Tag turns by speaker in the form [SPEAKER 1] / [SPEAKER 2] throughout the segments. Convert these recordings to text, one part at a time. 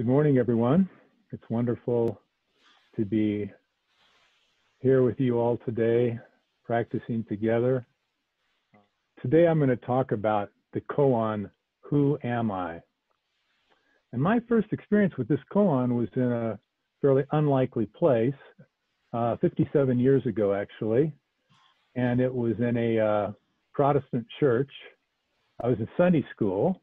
[SPEAKER 1] Good morning, everyone. It's wonderful to be here with you all today, practicing together. Today, I'm going to talk about the koan, Who Am I? And my first experience with this koan was in a fairly unlikely place, uh, 57 years ago, actually. And it was in a uh, Protestant church. I was in Sunday school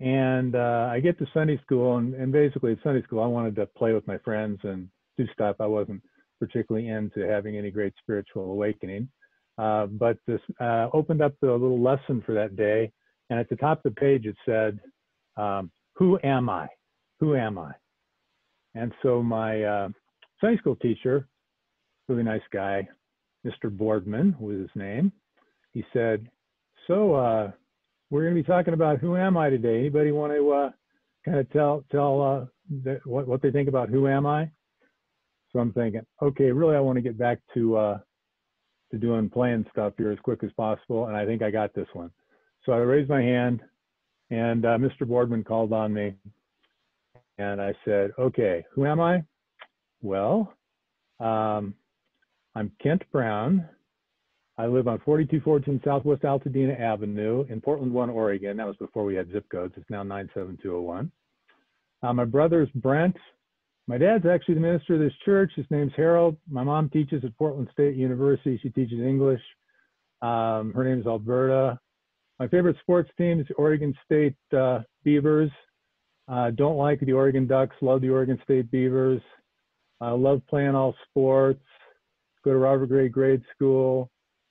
[SPEAKER 1] and uh, I get to Sunday school, and, and basically at Sunday school, I wanted to play with my friends and do stuff. I wasn't particularly into having any great spiritual awakening. Uh, but this uh, opened up the little lesson for that day, and at the top of the page it said, um, "Who am I? Who am I?" And so my uh, Sunday school teacher, really nice guy, Mr. Boardman was his name. He said, "So, uh, we're going to be talking about who am I today. Anybody want to uh, kind of tell tell uh, what what they think about who am I? So I'm thinking, okay, really, I want to get back to uh, to doing playing stuff here as quick as possible, and I think I got this one. So I raised my hand, and uh, Mr. Boardman called on me, and I said, okay, who am I? Well, um, I'm Kent Brown. I live on 4214 Southwest Altadena Avenue in Portland 1, Oregon. That was before we had zip codes. It's now 97201. Uh, my brother's Brent. My dad's actually the minister of this church. His name's Harold. My mom teaches at Portland State University. She teaches English. Um, her name is Alberta. My favorite sports team is Oregon State uh, Beavers. Uh, don't like the Oregon Ducks. Love the Oregon State Beavers. I love playing all sports. Go to Robert Gray Grade School.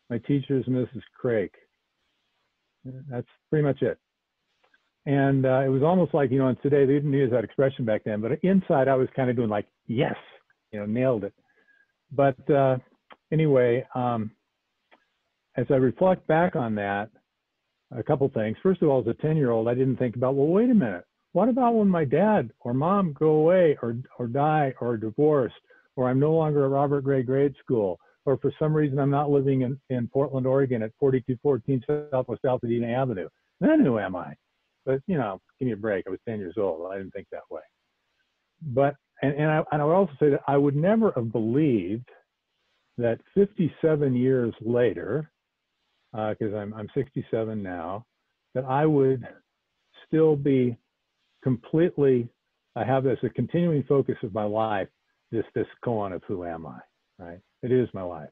[SPEAKER 1] My teacher is Mrs. Craig. That's pretty much it. And uh, it was almost like, you know, and today they didn't use that expression back then, but inside I was kind of doing like, yes, you know, nailed it. But uh, anyway, um, as I reflect back on that, a couple things. First of all, as a 10 year old, I didn't think about, well, wait a minute. What about when my dad or mom go away or, or die or divorced or I'm no longer at Robert Gray Grade School or for some reason I'm not living in, in Portland, Oregon at 4214 Southwest Altadena Avenue. Then who am I? But, you know, give me a break. I was 10 years old. I didn't think that way. But, and, and, I, and I would also say that I would never have believed that 57 years later, because uh, I'm, I'm 67 now, that I would still be completely, I have this a continuing focus of my life, this, this koan of who am I, right? It is my life.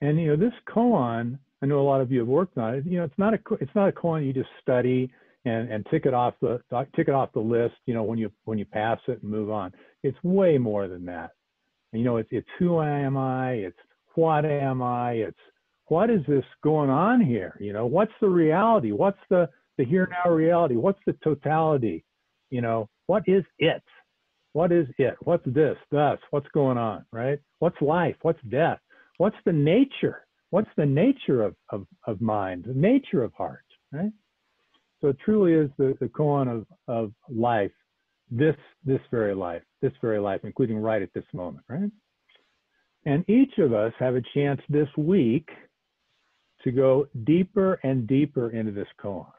[SPEAKER 1] And you know, this koan, I know a lot of you have worked on it. You know, it's not a it's not a koan you just study and and tick it off the tick it off the list. You know, when you when you pass it and move on. It's way more than that. You know, it's it's who am I? It's what am I? It's what is this going on here? You know, what's the reality? What's the the here now reality? What's the totality? You know, what is it? What is it? What's this, thus? What's going on, right? What's life? What's death? What's the nature? What's the nature of, of, of mind, the nature of heart, right? So it truly is the, the koan of, of life, this, this very life, this very life, including right at this moment, right? And each of us have a chance this week to go deeper and deeper into this koan,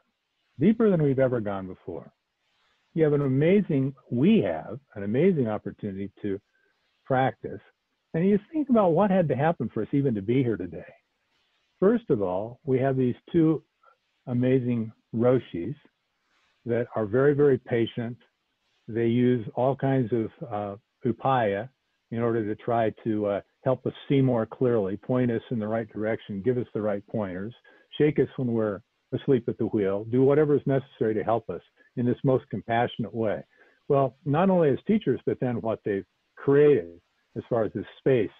[SPEAKER 1] deeper than we've ever gone before you have an amazing, we have an amazing opportunity to practice. And you think about what had to happen for us even to be here today. First of all, we have these two amazing Roshis that are very, very patient. They use all kinds of uh, upaya in order to try to uh, help us see more clearly, point us in the right direction, give us the right pointers, shake us when we're asleep at the wheel, do whatever is necessary to help us in this most compassionate way. Well, not only as teachers, but then what they've created as far as this space,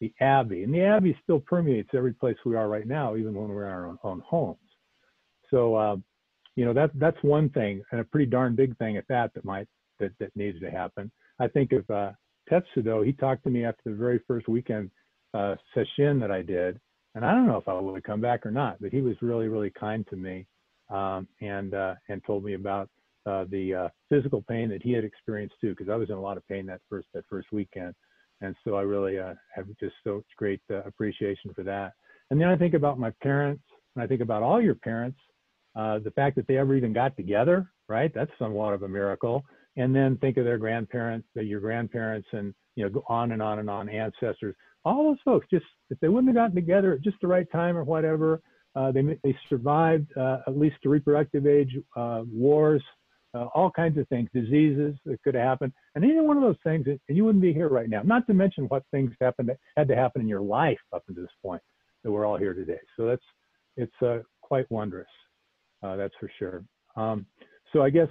[SPEAKER 1] the Abbey. And the Abbey still permeates every place we are right now, even when we're in our own, own homes. So, uh, you know, that, that's one thing, and a pretty darn big thing at that that might, that, that needs to happen. I think of uh, Tetsudo, he talked to me after the very first weekend uh, session that I did, and I don't know if I would come back or not, but he was really, really kind to me um, and uh, and told me about uh, the uh, physical pain that he had experienced too, because I was in a lot of pain that first that first weekend, and so I really uh, have just so great uh, appreciation for that. And then I think about my parents, and I think about all your parents, uh, the fact that they ever even got together, right? That's somewhat of a miracle. and then think of their grandparents, your grandparents, and you know, go on and on and on, ancestors. All those folks, just if they wouldn't have gotten together at just the right time or whatever, uh, they they survived uh, at least to reproductive age, uh, wars, uh, all kinds of things, diseases that could have happened, and any one of those things, and you wouldn't be here right now. Not to mention what things happened that had to happen in your life up to this point that we're all here today. So that's it's uh, quite wondrous, uh, that's for sure. Um, so I guess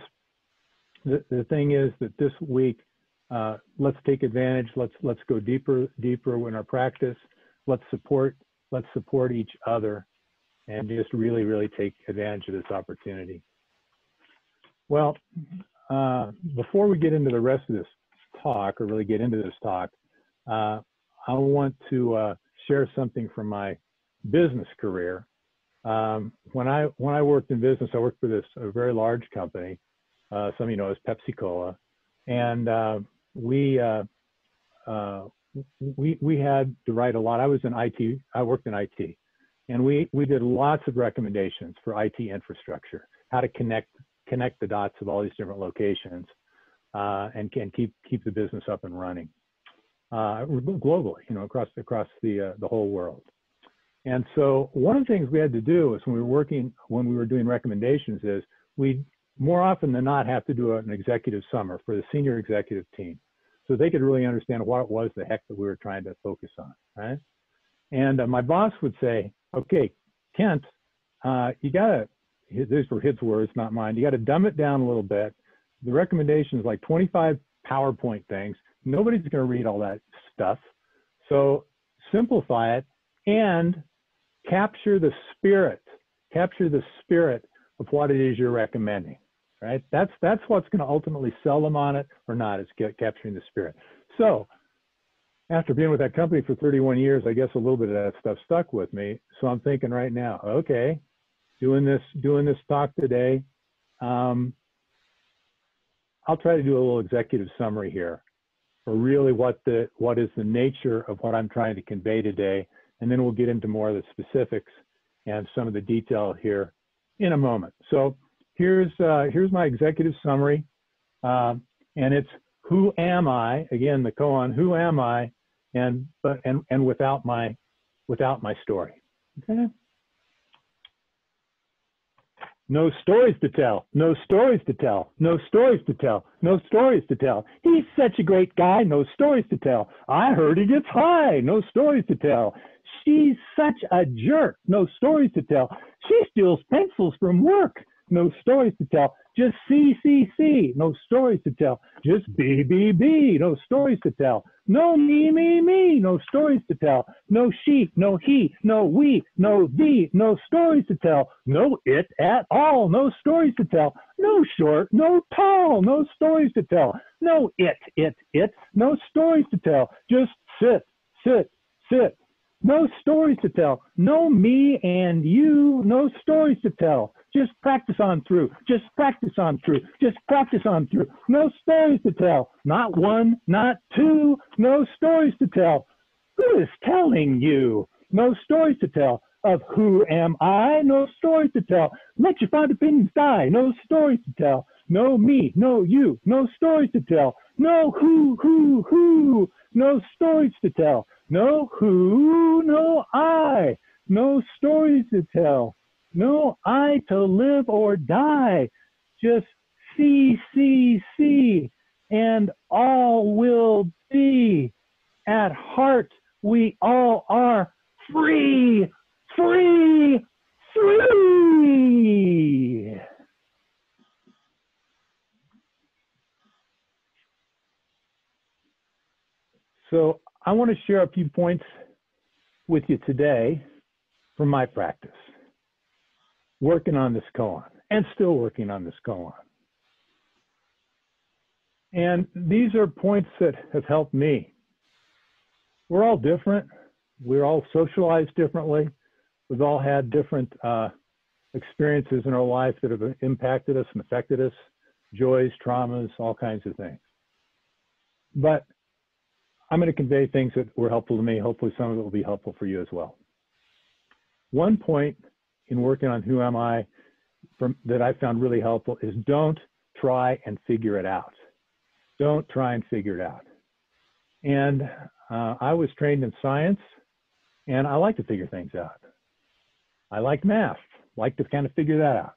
[SPEAKER 1] the, the thing is that this week, uh, let's take advantage. Let's let's go deeper deeper in our practice. Let's support let's support each other, and just really really take advantage of this opportunity. Well, uh, before we get into the rest of this talk, or really get into this talk, uh, I want to uh, share something from my business career. Um, when I when I worked in business, I worked for this a very large company. Uh, some of you know as Pepsi Cola, and uh, we uh, we we had to write a lot. I was in IT. I worked in IT, and we we did lots of recommendations for IT infrastructure, how to connect connect the dots of all these different locations, uh, and can keep keep the business up and running uh, globally, you know, across across the the whole world. And so one of the things we had to do is when we were working, when we were doing recommendations is we more often than not have to do an executive summer for the senior executive team. So they could really understand what it was the heck that we were trying to focus on, right? And uh, my boss would say, okay, Kent, uh, you gotta, these were his words, not mine, you gotta dumb it down a little bit. The recommendation is like 25 PowerPoint things. Nobody's gonna read all that stuff. So simplify it and capture the spirit, capture the spirit of what it is you're recommending, right? That's that's what's going to ultimately sell them on it or not. Is get, capturing the spirit. So after being with that company for 31 years, I guess a little bit of that stuff stuck with me. So I'm thinking right now, okay, doing this doing this talk today. Um, I'll try to do a little executive summary here for really what the what is the nature of what I'm trying to convey today and then we'll get into more of the specifics and some of the detail here in a moment. So here's, uh, here's my executive summary, uh, and it's who am I? Again, the koan, who am I? And, but, and, and without my, without my story, okay? No stories to tell, no stories to tell, no stories to tell, no stories to tell. He's such a great guy, no stories to tell. I heard he gets high, no stories to tell. She's such a jerk. No stories to tell. She steals pencils from work. No stories to tell. Just C, C, C. No stories to tell. Just B, B, B. No stories to tell. No me, me, me. No stories to tell. No she, no he, no we, no thee. No stories to tell. No it at all. No stories to tell. No short, no tall. No stories to tell. No it, it, it. No stories to tell. Just sit, sit, sit. No stories to tell. No me and you. No stories to tell. Just practice on through. Just practice on through. Just practice on through. No stories to tell. Not one, not two. No stories to tell. Who is telling you? No stories to tell. Of who am I? No stories to tell. Let your fond opinions die. No stories to tell. No me, no you. No stories to tell. No who, who, who. No stories to tell. No who, no I, no stories to tell, no I to live or die, just see, see, see, and all will be. At heart, we all are free, free, free. So I want to share a few points with you today from my practice, working on this koan and still working on this koan. And these are points that have helped me. We're all different. We're all socialized differently. We've all had different uh, experiences in our life that have impacted us and affected us, joys, traumas, all kinds of things. But I'm going to convey things that were helpful to me. Hopefully, some of it will be helpful for you as well. One point in working on who am I from, that I found really helpful is don't try and figure it out. Don't try and figure it out. And uh, I was trained in science, and I like to figure things out. I like math, like to kind of figure that out.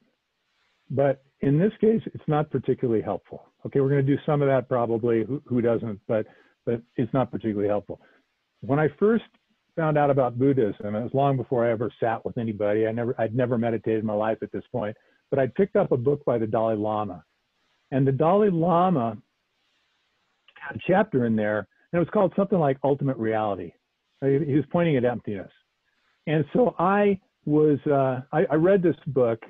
[SPEAKER 1] But in this case, it's not particularly helpful. Okay, we're going to do some of that probably. Who, who doesn't? But but it's not particularly helpful. When I first found out about Buddhism, it was long before I ever sat with anybody. I never I'd never meditated in my life at this point. But I picked up a book by the Dalai Lama, and the Dalai Lama had a chapter in there, and it was called something like Ultimate Reality. He was pointing at emptiness, and so I was uh, I, I read this book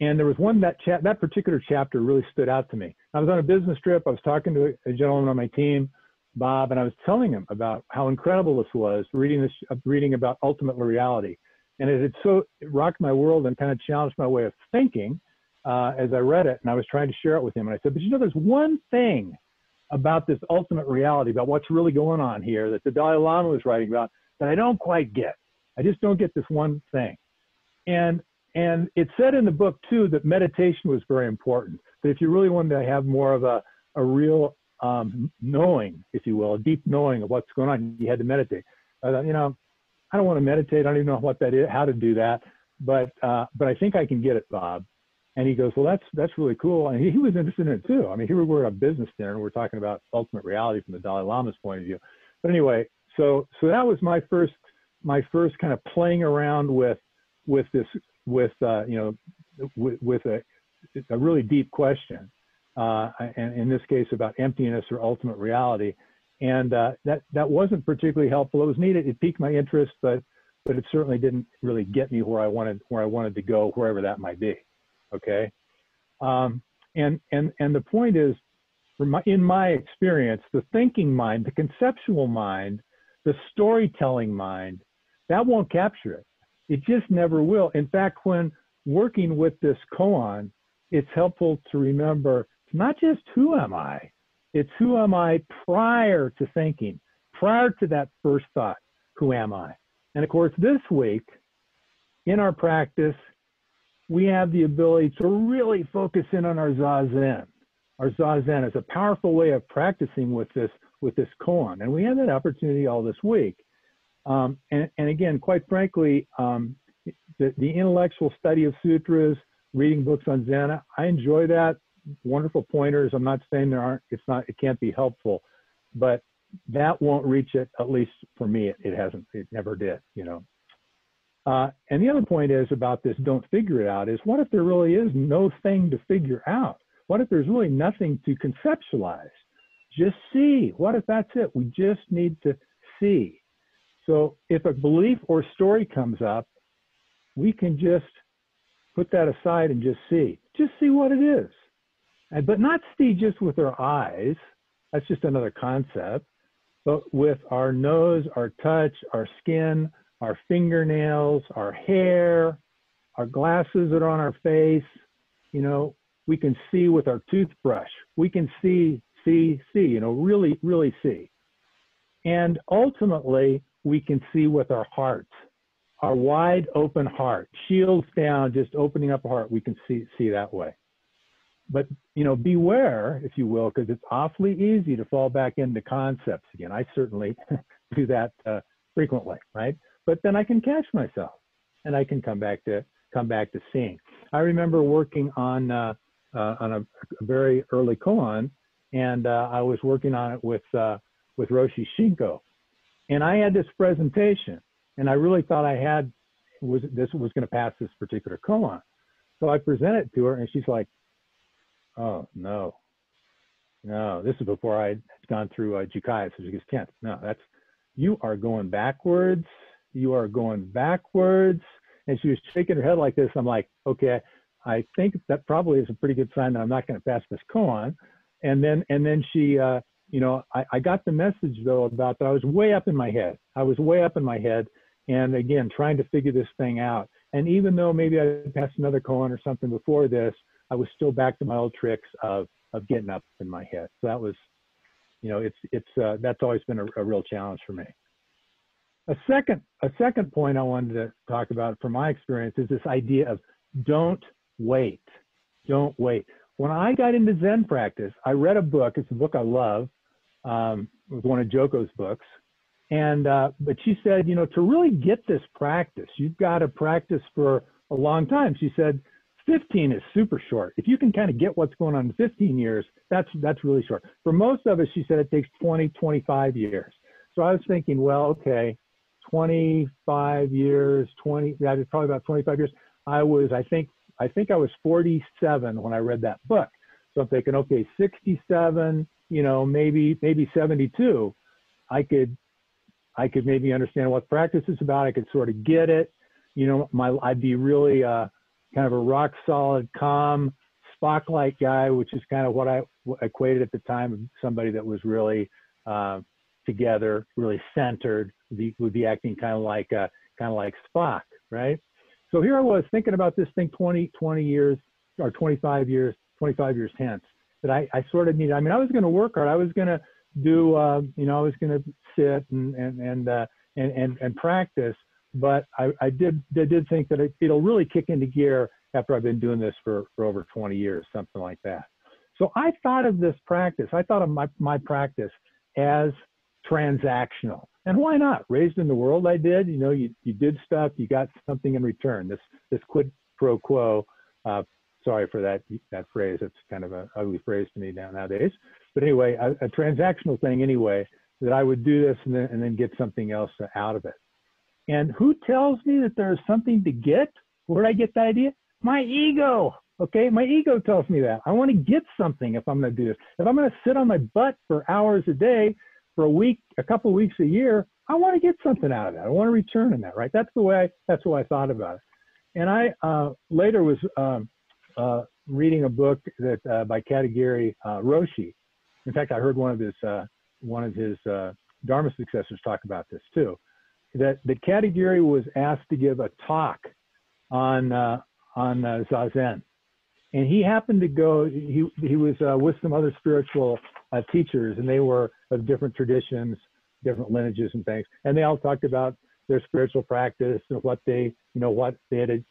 [SPEAKER 1] and there was one that chat that particular chapter really stood out to me. I was on a business trip. I was talking to a gentleman on my team, Bob, and I was telling him about how incredible this was, reading this, uh, reading about ultimate reality, and it had so it rocked my world and kind of challenged my way of thinking uh, as I read it. And I was trying to share it with him, and I said, "But you know, there's one thing about this ultimate reality, about what's really going on here, that the Dalai Lama was writing about, that I don't quite get. I just don't get this one thing." And and it said in the book too that meditation was very important. That if you really wanted to have more of a, a real um, knowing, if you will, a deep knowing of what's going on, you had to meditate. Uh, you know, I don't want to meditate. I don't even know what that is, how to do that, but uh, but I think I can get it, Bob. And he goes, well, that's that's really cool. And he, he was interested in it too. I mean, here we were at a business dinner, and we're talking about ultimate reality from the Dalai Lama's point of view. But anyway, so so that was my first my first kind of playing around with with this with uh, you know with, with a, a really deep question, uh, and in this case about emptiness or ultimate reality, and uh, that that wasn't particularly helpful. It was needed. It piqued my interest, but but it certainly didn't really get me where I wanted where I wanted to go, wherever that might be. Okay, um, and and and the point is, my, in my experience, the thinking mind, the conceptual mind, the storytelling mind, that won't capture it. It just never will. In fact, when working with this koan, it's helpful to remember it's not just who am I, it's who am I prior to thinking, prior to that first thought, who am I? And of course, this week in our practice, we have the ability to really focus in on our zazen. Our zazen is a powerful way of practicing with this with this koan, and we have that opportunity all this week. Um, and, and, again, quite frankly, um, the, the, intellectual study of sutras, reading books on Zen, I enjoy that. Wonderful pointers. I'm not saying there aren't, it's not, it can't be helpful, but that won't reach it, at least for me, it, it hasn't, it never did, you know. Uh, and the other point is about this don't figure it out is what if there really is no thing to figure out? What if there's really nothing to conceptualize? Just see. What if that's it? We just need to see. So if a belief or story comes up, we can just put that aside and just see, just see what it is. But not see just with our eyes. That's just another concept. But with our nose, our touch, our skin, our fingernails, our hair, our glasses that are on our face, you know, we can see with our toothbrush. We can see, see, see, you know, really, really see. And ultimately, we can see with our hearts, our wide open heart, shields down, just opening up a heart, we can see, see that way. But, you know, beware, if you will, because it's awfully easy to fall back into concepts again. I certainly do that uh, frequently, right? But then I can catch myself and I can come back to come back to seeing. I remember working on uh, uh, on a, very early koan, and uh, I was working on it with uh, with Roshi Shinko, and I had this presentation, and I really thought I had was this was going to pass this particular koan. So I present it to her, and she's like, "Oh no, no, this is before I had gone through uh, Jukai." So she goes, "Kent, no, that's you are going backwards. You are going backwards." And she was shaking her head like this. I'm like, "Okay, I think that probably is a pretty good sign that I'm not going to pass this koan." And then and then she uh, you know, I, I got the message though about that I was way up in my head. I was way up in my head. And again, trying to figure this thing out. And even though maybe I passed another koan or something before this, I was still back to my old tricks of, of getting up in my head. So that was, you know, it's, it's, uh, that's always been a, a real challenge for me. A second, a second point I wanted to talk about from my experience is this idea of don't wait. Don't wait. when I got into Zen practice, I read a book. It's a book I love. Um, it was one of Joko's books. And, uh, but she said, you know, to really get this practice, you've got to practice for a long time. She said, 15 is super short. If you can kind of get what's going on in 15 years, that's that's really short. For most of us, she said it takes 20, 25 years. So I was thinking, well, okay, 25 years, 20, that is probably about 25 years. I was, I think, I think I was 47 when I read that book. So I'm thinking, okay, 67, you know, maybe maybe 72, I could I could maybe understand what practice is about. I could sort of get it. You know, my I'd be really uh, kind of a rock solid, calm, Spock-like guy, which is kind of what I equated at the time of somebody that was really uh, together, really centered, would be, would be acting kind of like uh, kind of like Spock, right? So here I was thinking about this thing 20, 20 years or 25 years, 25 years hence that I, I sort of needed. I mean, I was going to work hard. I was going to do, uh, you know, I was going to sit and and and, uh, and and and practice. But I, I did I did think that it, it'll really kick into gear after I've been doing this for for over 20 years, something like that. So I thought of this practice. I thought of my my practice as transactional. And why not? Raised in the world I did, you know, you, you did stuff, you got something in return. This this quid pro quo uh, sorry for that that phrase. It's kind of an ugly phrase to me now nowadays. But anyway, a, a, transactional thing anyway, that I would do this and then, and then get something else out of it. And who tells me that there's something to get? Where did I get that idea? My ego. Okay, my ego tells me that. I want to get something if I'm going to do this. If I'm going to sit on my butt for hours a day, for a week, a couple of weeks a year, I want to get something out of that. I want to return in that, right? That's the way I, that's way I thought about it. And I uh, later was um, uh, reading a book that uh, by Katagiri uh, Roshi. In fact, I heard one of his uh, one of his uh, Dharma successors talk about this too. That that Katagiri was asked to give a talk on uh, on uh, zazen, and he happened to go. He he was uh, with some other spiritual uh, teachers, and they were of different traditions, different lineages, and things. And they all talked about their spiritual practice and what they you know what they had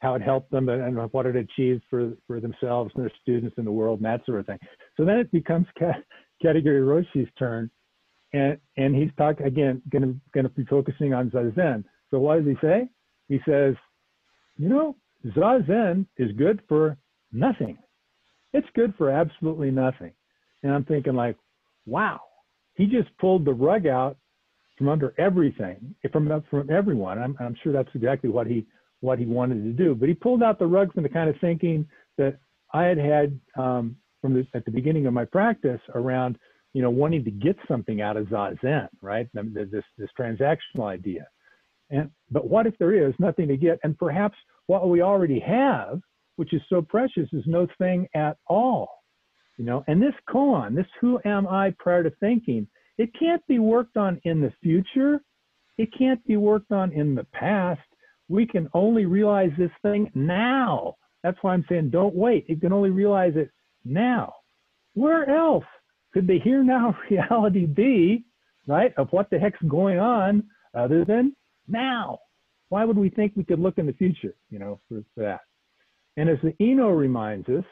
[SPEAKER 1] how it helped them and what it achieved for, for themselves and their students in the world and that sort of thing. So then it becomes Katagiri Roshi's turn. And, and he's talking again, going to going to be focusing on zazen. So what does he say? He says, you know, zazen is good for nothing. It's good for absolutely nothing. And I'm thinking like, wow, he just pulled the rug out from under everything, from from everyone. I'm, I'm sure that's exactly what he what he wanted to do. But he pulled out the rug from the kind of thinking that I had had um, from the, at the beginning of my practice around, you know, wanting to get something out of zazen, right? This this transactional idea. And but what if there is nothing to get, and perhaps what we already have, which is so precious, is no thing at all, you know? And this koan, this who am I prior to thinking, it can't be worked on in the future. It can't be worked on in the past we can only realize this thing now. That's why I'm saying don't wait. You can only realize it now. Where else could the here now reality be, right, of what the heck's going on other than now? Why would we think we could look in the future, you know, for, that? And as the Ino reminds us,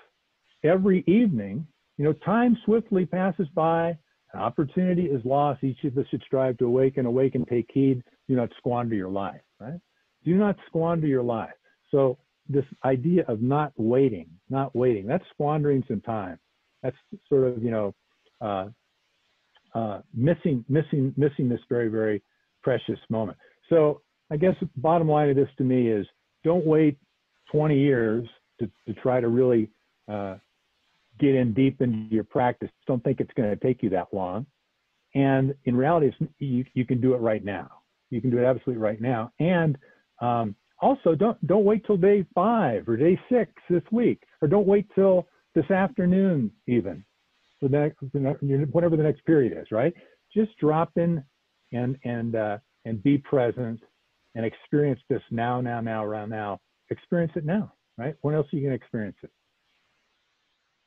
[SPEAKER 1] every evening, you know, time swiftly passes by, an opportunity is lost. Each of us should strive to awaken, awaken, take heed, do not squander your life, right? Do not squander your life. So this idea of not waiting, not waiting, that's squandering some time. That's sort of, you know, missing, missing, missing this very, very precious moment. So I guess the bottom line of this to me is don't wait 20 years to, to try to really uh, get in deep into your practice. Don't think it's going to take you that long. And in reality, you, you can do it right now. You can do it absolutely right now. And um, also, don't don't wait till day five or day six this week, or don't wait till this afternoon even, the next, whatever the next period is. Right? Just drop in and and uh, and be present and experience this now, now, now, around now. Experience it now. Right? When else are you going to experience it?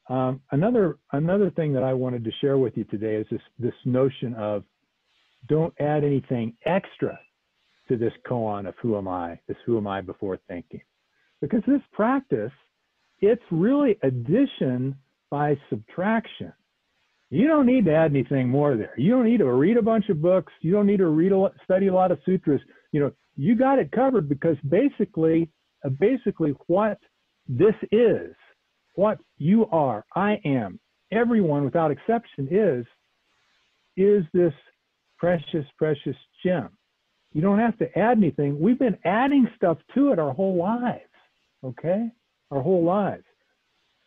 [SPEAKER 1] Um, another another thing that I wanted to share with you today is this this notion of don't add anything extra to this koan of who am I, this who am I before thinking. Because this practice it's really addition by subtraction. You don't need to add anything more there. You don't need to read a bunch of books. You don't need to read a, study a lot of sutras. You know, you got it covered because basically, uh, basically what this is, what you are, I am, everyone without exception is, is this precious, precious gem. You don't have to add anything. We've been adding stuff to it our whole lives, okay? Our whole lives.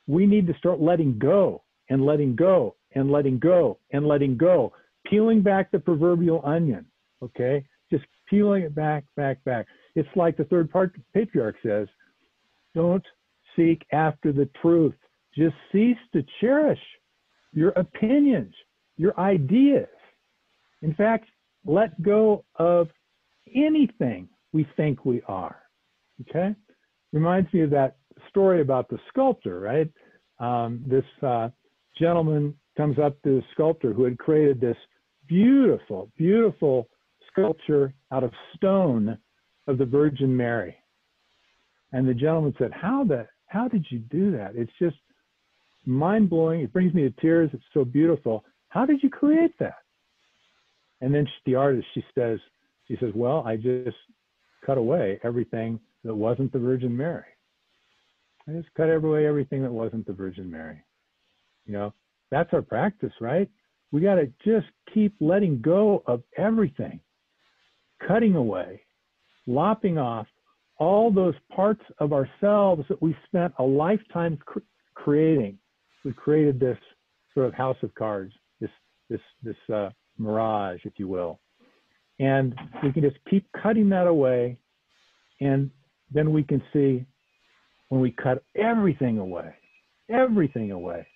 [SPEAKER 1] We need to start letting go and letting go and letting go and letting go, peeling back the proverbial onion, okay? Just peeling it back, back, back. It's like the third part patriarch says, don't seek after the truth. Just cease to cherish your opinions, your ideas. In fact, let go of anything we think we are. Okay? Reminds me of that story about the sculptor, right? Um, this uh, gentleman comes up to the sculptor who had created this beautiful, beautiful sculpture out of stone of the Virgin Mary. And the gentleman said, How the how did you do that? It's just mind blowing. It brings me to tears. It's so beautiful. How did you create that? And then she, the artist, she says, she says, Well, I just cut away everything that wasn't the Virgin Mary. I just cut away everything that wasn't the Virgin Mary. You know, that's our practice, right? We got to just keep letting go of everything, cutting away, lopping off all those parts of ourselves that we spent a lifetime cr- creating. We created this sort of house of cards, this this this uh, mirage, if you will. And we can just keep cutting that away. And then we can see when we cut everything away, everything away,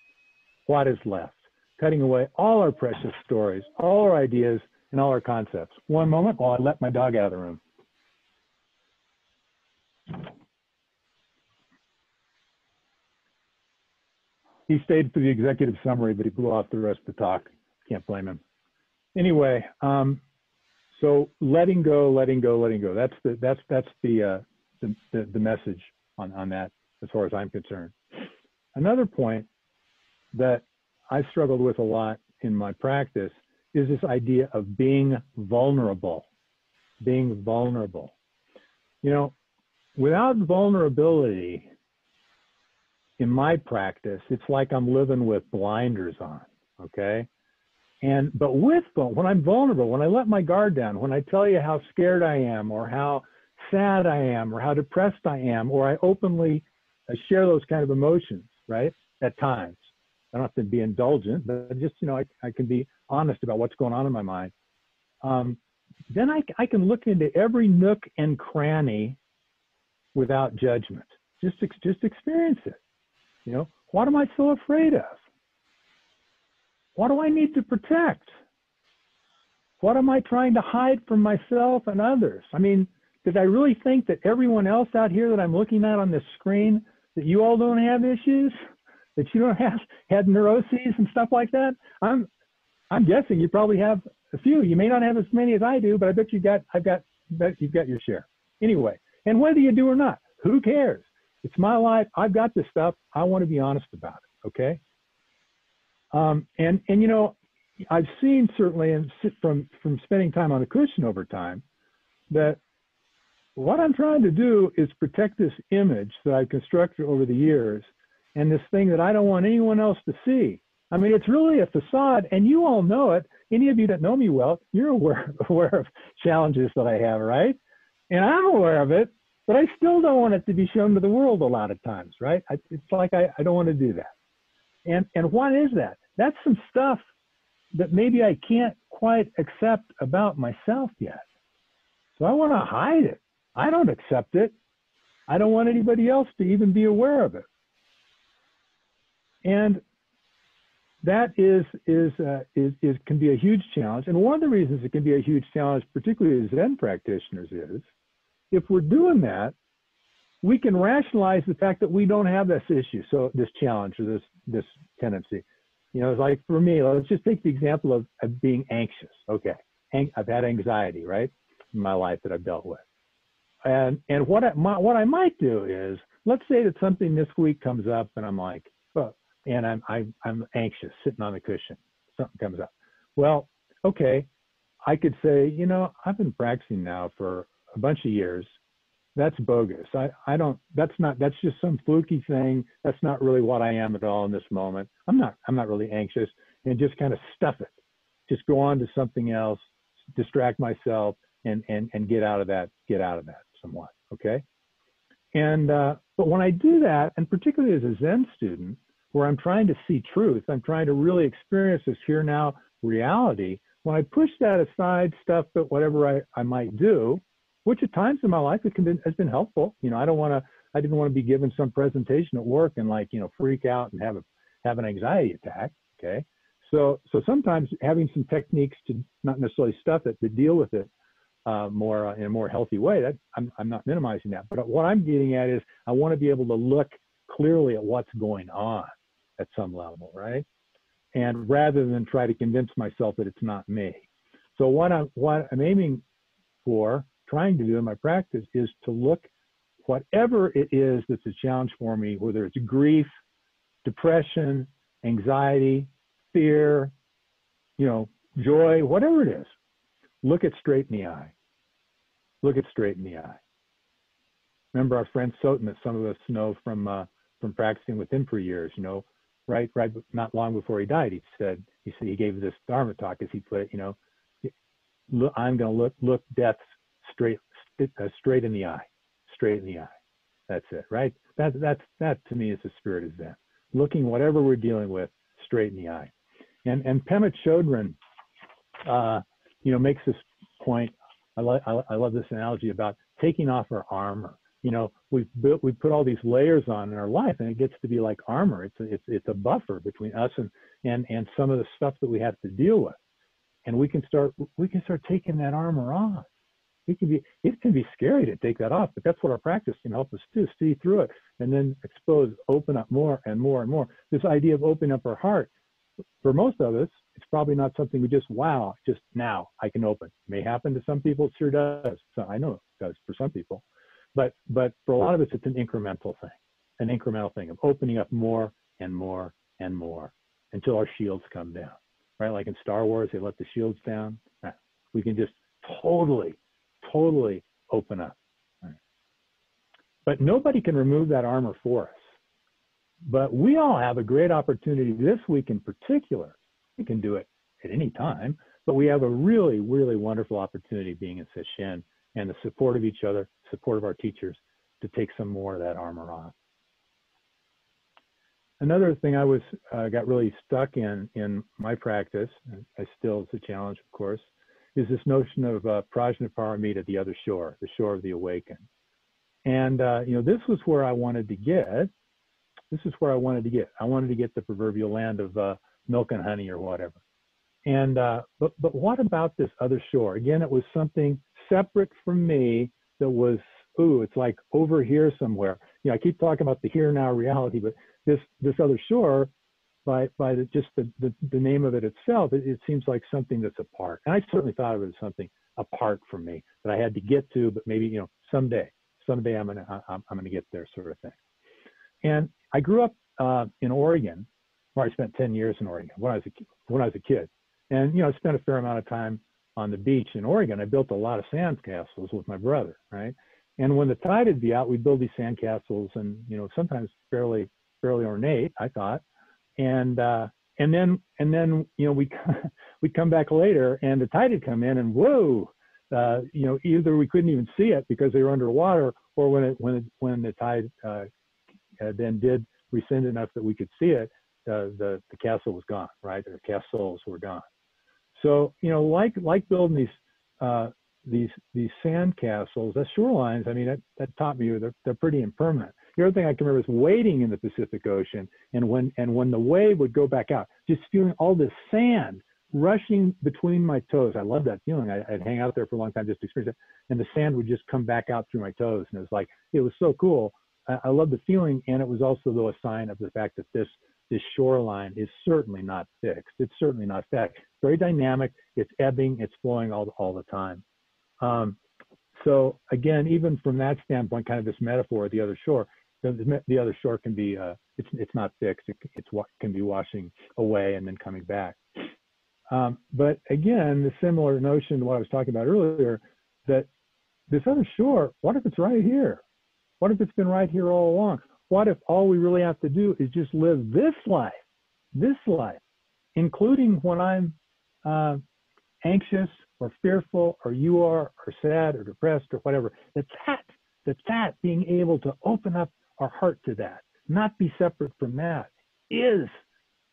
[SPEAKER 1] what is left. Cutting away all our precious stories, all our ideas, and all our concepts. One moment while I let my dog out of the room. He stayed for the executive summary, but he blew off the rest of the talk. Can't blame him. Anyway, um, so letting go, letting go, letting go. That's the that's that's the uh, the, the, the message on on that as far as I'm concerned. Another point that I struggled with a lot in my practice is this idea of being vulnerable, being vulnerable. You know, without vulnerability in my practice, it's like I'm living with blinders on. Okay. And but with when I'm vulnerable, when I let my guard down, when I tell you how scared I am, or how sad I am, or how depressed I am, or I openly share those kind of emotions, right? At times, I don't have to be indulgent, but just you know, I, I can be honest about what's going on in my mind. Um, then I, I can look into every nook and cranny without judgment. Just just experience it. You know, what am I so afraid of? What do I need to protect? What am I trying to hide from myself and others? I mean, did I really think that everyone else out here that I'm looking at on this screen, that you all don't have issues, that you don't have had neuroses and stuff like that? I'm I'm guessing you probably have a few. You may not have as many as I do, but I bet you got I've got bet you've got your share. Anyway, and whether you do or not, who cares? It's my life. I've got this stuff. I want to be honest about it. Okay. Um, and and you know, I've seen certainly, and from from spending time on the cushion over time, that what I'm trying to do is protect this image that I've constructed over the years, and this thing that I don't want anyone else to see. I mean, it's really a facade, and you all know it. Any of you that know me well, you're aware aware of challenges that I have, right? And I'm aware of it, but I still don't want it to be shown to the world a lot of times, right? I, it's like I, I don't want to do that. And and what is that? That's some stuff that maybe I can't quite accept about myself yet. So I want to hide it. I don't accept it. I don't want anybody else to even be aware of it. And that is is uh, is is can be a huge challenge. And one of the reasons it can be a huge challenge, particularly as Zen practitioners, is if we're doing that, we can rationalize the fact that we don't have this issue, so this challenge or this this tendency. You know, it's like for me, let's just take the example of, of being anxious. Okay, I've had anxiety, right, in my life that I've dealt with, and and what I my, what I might do is let's say that something this week comes up and I'm like, and I'm, I'm, I'm anxious sitting on the cushion. Something comes up. Well, okay, I could say, you know, I've been practicing now for a bunch of years. That's bogus. I, I don't, that's not, that's just some fluky thing. That's not really what I am at all in this moment. I'm not, I'm not really anxious and just kind of stuff it. Just go on to something else, distract myself and, and, and get out of that, get out of that somewhat. Okay. And, uh, but when I do that, and particularly as a Zen student, where I'm trying to see truth, I'm trying to really experience this here now reality. When I push that aside, stuff that whatever I, I might do, which at times in my life it been, has been helpful. You know, I don't want to, I didn't want to be given some presentation at work and like, you know, freak out and have a, have an anxiety attack. Okay. So, so sometimes having some techniques to not necessarily stuff it, but deal with it uh, more uh, in a more healthy way. That I'm, I'm not minimizing that, but what I'm getting at is I want to be able to look clearly at what's going on at some level, right? And rather than try to convince myself that it's not me. So what I'm what I'm aiming for, trying to do in my practice, is to look whatever it is that's a challenge for me, whether it's grief, depression, anxiety, fear, you know, joy, whatever it is, look it straight in the eye. Look it straight in the eye. Remember our friend Soten that some of us know from uh, from practicing with him for years. You know, right, right, not long before he died, he said he said he gave this Dharma talk, as he put it. You know, I'm going to look look death straight uh, straight in the eye, straight in the eye. That's it, right? That that's that to me is the spirit of Zen. Looking whatever we're dealing with straight in the eye. And and Pema Chodron, uh, you know, makes this point. I, like I, I love this analogy about taking off our armor. You know, we've built, we put all these layers on in our life, and it gets to be like armor. It's a, it's it's a buffer between us and and and some of the stuff that we have to deal with. And we can start we can start taking that armor off. It can be it can be scary to take that off, but that's what our practice can help us do: see through it, and then expose, open up more and more and more. This idea of opening up our heart for most of us, it's probably not something we just, wow, just now I can open. It may happen to some people, it sure does. So I know it does for some people. But but for a lot of us, it's an incremental thing, an incremental thing of opening up more and more and more until our shields come down. Right? Like in Star Wars, they let the shields down. We can just totally, totally open up. Right? But nobody can remove that armor for us. But we all have a great opportunity this week in particular. We can do it at any time, but we have a really, really wonderful opportunity being in Sesshin and the support of each other, support of our teachers to take some more of that armor off. Another thing I was uh, got really stuck in in my practice, I still it's a challenge, of course, is this notion of uh, prajnaparamita, the other shore, the shore of the awakened. And uh, you know, this was where I wanted to get this is where I wanted to get. I wanted to get the proverbial land of uh, milk and honey or whatever. And uh, but but what about this other shore? Again, it was something separate from me that was ooh, it's like over here somewhere. You know, I keep talking about the here now reality, but this this other shore, by by the, just the, the, the name of it itself, it, it seems like something that's apart. And I certainly thought of it as something apart from me that I had to get to, but maybe you know someday, someday I'm gonna I'm, I'm gonna get there, sort of thing. And I grew up uh, in Oregon, where I spent 10 years in Oregon when I was a, when I was a kid. And, you know, I spent a fair amount of time on the beach in Oregon. I built a lot of sand castles with my brother, right? And when the tide would be out, we'd build these sand castles and, you know, sometimes fairly, fairly ornate, I thought. And, uh, and then, and then, you know, we, we'd come back later and the tide had come in and whoa, uh, you know, either we couldn't even see it because they were underwater or when it, when it, when the tide, uh, uh, then did rescind enough that we could see it, uh, the the castle was gone, right? The castles were gone. So you know, like like building these uh, these these sand castles, the shorelines. I mean, that, that taught me they're they're pretty impermanent. The other thing I can remember is wading in the Pacific Ocean, and when and when the wave would go back out, just feeling all this sand rushing between my toes. I love that feeling. I, would hang out there for a long time just to experience it, and the sand would just come back out through my toes, and it was like it was so cool. I love the feeling, and it was also though a sign of the fact that this this shoreline is certainly not fixed. It's certainly not fixed. Very dynamic. It's ebbing. It's flowing all all the time. Um, so again, even from that standpoint, kind of this metaphor of the other shore, The, the other shore can be uh, it's it's not fixed. It it's can be washing away and then coming back. Um, but again, the similar notion to what I was talking about earlier, that this other shore, what if it's right here? What if it's been right here all along? What if all we really have to do is just live this life, this life, including when I'm uh, anxious or fearful or you are or sad or depressed or whatever, that that, that that being able to open up our heart to that, not be separate from that, is,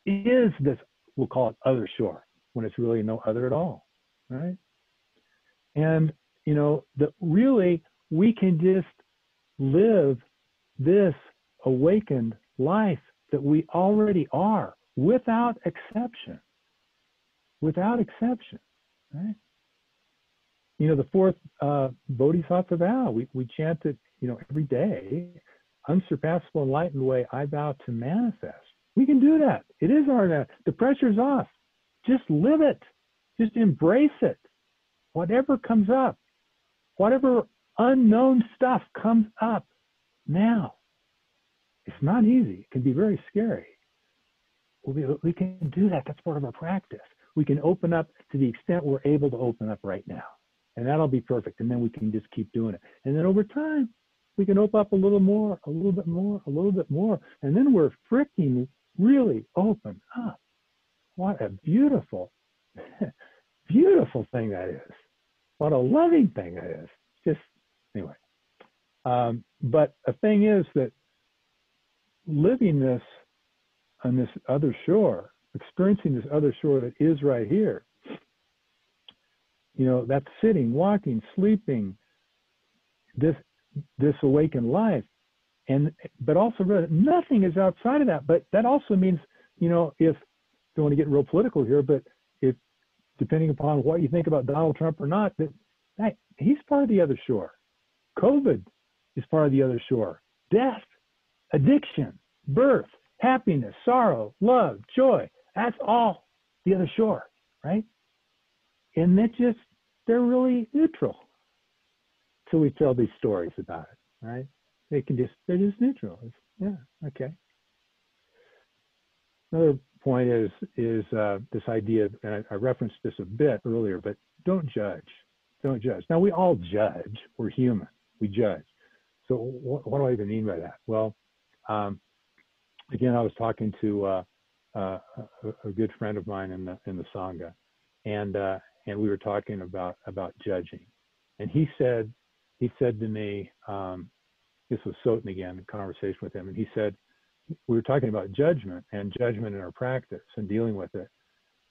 [SPEAKER 1] is this, we'll call it other shore when it's really no other at all, right? And, you know, that really we can just live this awakened life that we already are without exception. Without exception, right? You know, the fourth uh, Bodhisattva vow, we, we chant it, you know, every day. Unsurpassable enlightened way I vow to manifest. We can do that. It is our, the pressure's off. Just live it. Just embrace it. Whatever comes up, whatever unknown stuff comes up now. It's not easy. It can be very scary. We, we can do that. That's part of our practice. We can open up to the extent we're able to open up right now. And that'll be perfect. And then we can just keep doing it. And then over time, we can open up a little more, a little bit more, a little bit more. And then we're freaking really open up. What a beautiful, beautiful thing that is. What a loving thing that is. Just anyway. Um, but the thing is that living this on this other shore, experiencing this other shore that is right here, you know, that's sitting, walking, sleeping, this this awakened life, and but also nothing is outside of that. But that also means, you know, if don't want to get real political here, but if depending upon what you think about Donald Trump or not, that, that he's part of the other shore. COVID is part of the other shore. Death, addiction, birth, happiness, sorrow, love, joy. That's all the other shore, right? And that just they're really neutral. So we tell these stories about it, right? They can just they're just neutral. It's, yeah, okay. Another point is is uh, this idea, and I, I referenced this a bit earlier, but don't judge. Don't judge. Now we all judge. We're human. We judge. So what, what do I even mean by that? Well, um, again, I was talking to uh, uh, a, a, good friend of mine in the in the sangha, and uh, and we were talking about about judging, and he said he said to me, um, this was Soten again, conversation with him, and he said, we were talking about judgment and judgment in our practice and dealing with it.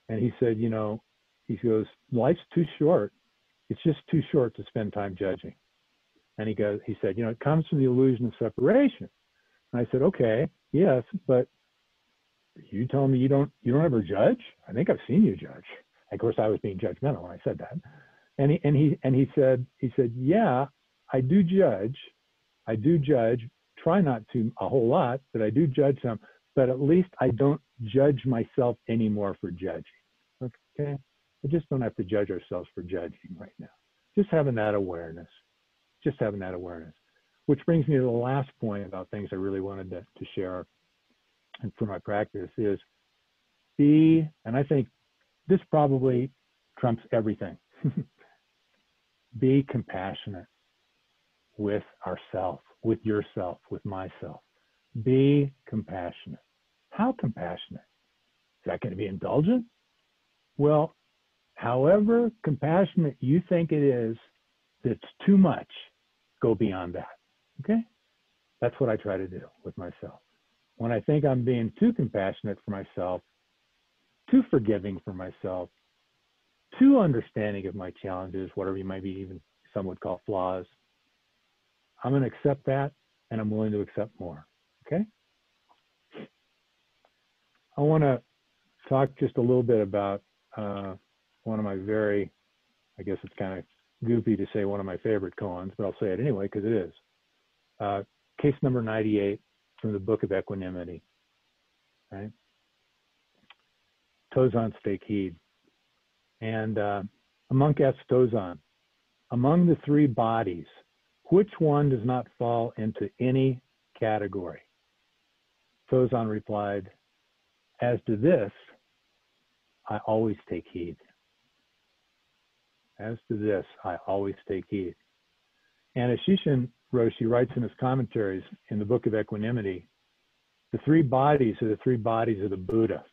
[SPEAKER 1] And he said, you know, he goes, life's too short. It's just too short to spend time judging. And he goes, he said, you know, it comes from the illusion of separation. And I said, okay, yes, but you tell me you don't you don't ever judge? I think I've seen you judge. Of course, I was being judgmental when I said that. And he and he and he said he said, yeah, I do judge. I do judge, try not to a whole lot, but I do judge some, but at least I don't judge myself anymore for judging. Okay. we just don't have to judge ourselves for judging right now. Just having that awareness. Just having that awareness. Which brings me to the last point about things I really wanted to, to share and for my practice is be, and I think this probably trumps everything. be compassionate with ourself with yourself, with myself. Be compassionate. How compassionate? Is that going to be indulgent? Well, however compassionate you think it is, that's too much, go beyond that. Okay? That's what I try to do with myself. When I think I'm being too compassionate for myself, too forgiving for myself, too understanding of my challenges, whatever you might be even some would call flaws, I'm going to accept that and I'm willing to accept more. Okay? I want to talk just a little bit about uh, one of my very, I guess it's kind of goofy to say one of my favorite koans, but I'll say it anyway because it is. Uh, case number 98 from the Book of Equanimity. Right? Tozan's Take Heed. And uh, a monk asked Tozan, among the three bodies which one does not fall into any category. Tozan replied, As to this, I always take heed. As to this, I always take heed. And as Shishin Roshi writes in his commentaries in the Book of Equanimity, the three bodies are the three bodies of the Buddha.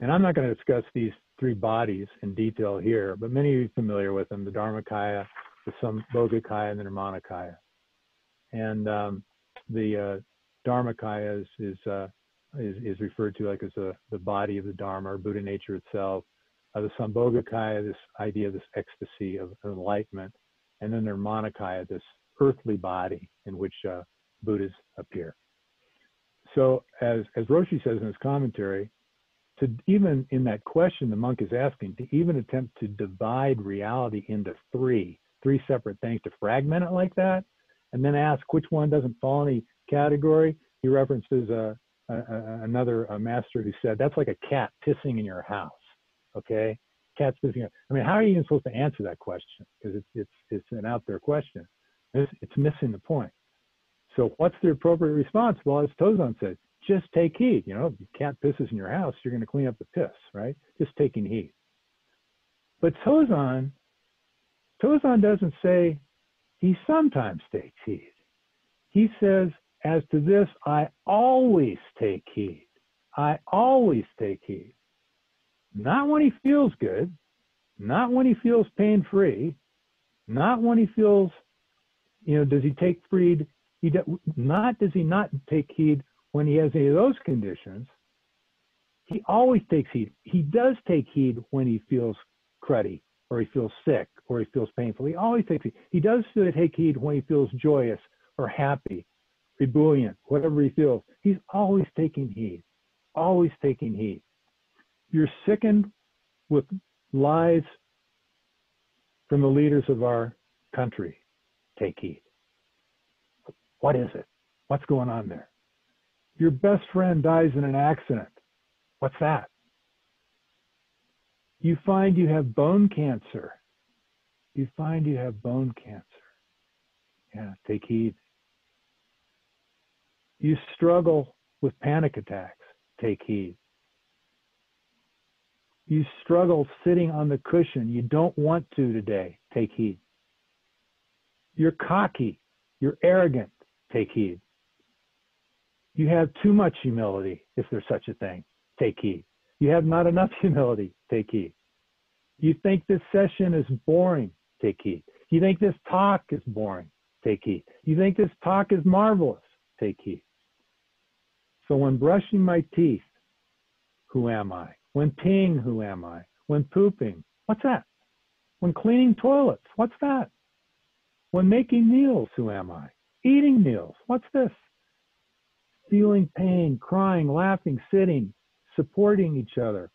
[SPEAKER 1] And I'm not going to discuss these three bodies in detail here, but many of you are familiar with them, the Dharmakaya, the Sambhogakaya, and the Nirmanakaya. And um, the uh, Dharmakaya is, is, uh, is, is, referred to like as a, the body of the Dharma or Buddha nature itself. Uh, the Sambhogakaya, this idea of this ecstasy of enlightenment. And then the Nirmanakaya, this earthly body in which uh, Buddhas appear. So as, as Roshi says in his commentary, to even in that question the monk is asking, to even attempt to divide reality into three, three separate things, to fragment it like that, and then ask which one doesn't fall in any category. He references a, a, a another a master who said that's like a cat pissing in your house. Okay, cat's pissing. I mean, how are you even supposed to answer that question? Because it's it's it's an out there question. It's, it's missing the point. So what's the appropriate response? Well, as Tozan said, just take heed. You know, if your cat pisses in your house, you're going to clean up the piss, right? Just taking heed. But Tozan, Tozan doesn't say he sometimes takes heed. He says, as to this, I always take heed. I always take heed. Not when he feels good, not when he feels pain free, not when he feels, you know, does he take freed? He do, not does he not take heed when he has any of those conditions. He always takes heed. He does take heed when he feels cruddy or he feels sick or he feels painful. He always takes heed. He does take heed when he feels joyous or happy, ebullient, whatever he feels. He's always taking heed, always taking heed. You're sickened with lies from the leaders of our country. Take heed. What is it? What's going on there? Your best friend dies in an accident. What's that? You find you have bone cancer. You find you have bone cancer. Yeah, take heed. You struggle with panic attacks. Take heed. You struggle sitting on the cushion. You don't want to today. Take heed. You're cocky. You're arrogant. Take heed. You have too much humility, if there's such a thing. Take heed. You have not enough humility. Take heed. You think this session is boring. Take heed. You think this talk is boring. Take heed. You think this talk is marvelous. Take heed. So when brushing my teeth, who am I? When peeing, who am I? When pooping, what's that? When cleaning toilets, what's that? When making meals, who am I? Eating meals, what's this? feeling pain, crying, laughing, sitting, supporting each other.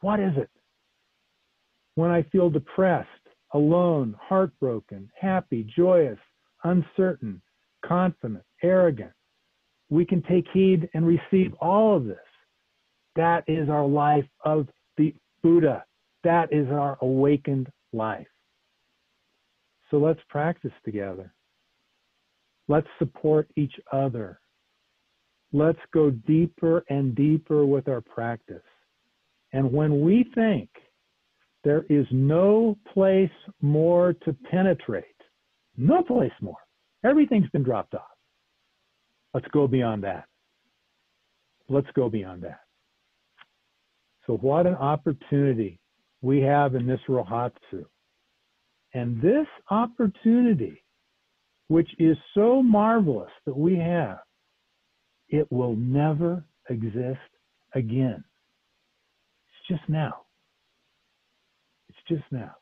[SPEAKER 1] What is it? When I feel depressed, alone, heartbroken, happy, joyous, uncertain, confident, arrogant, we can take heed and receive all of this. That is our life of the Buddha. That is our awakened life. So let's practice together. Let's support each other let's go deeper and deeper with our practice. And when we think there is no place more to penetrate, no place more, everything's been dropped off. Let's go beyond that. Let's go beyond that. So, what an opportunity we have in this Rohatsu. And this opportunity, which is so marvelous that we have, it will never exist again. It's just now. It's just now.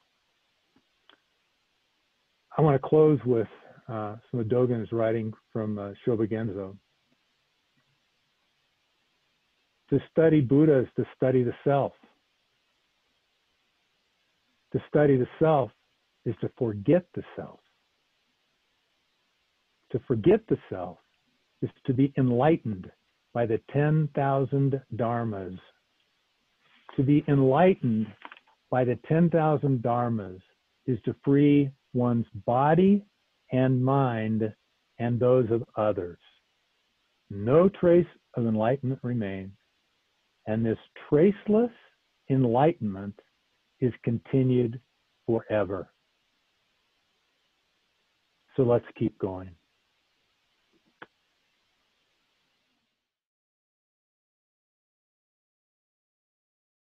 [SPEAKER 1] I want to close with uh, some of Dogen's writing from uh, Shobogenzo. To study Buddha is to study the self. To study the self is to forget the self. To forget the self is to be enlightened by the 10,000 dharmas. To be enlightened by the 10,000 dharmas is to free one's body and mind and those of others. no trace of enlightenment remains. And this traceless enlightenment is continued forever. So let's keep going.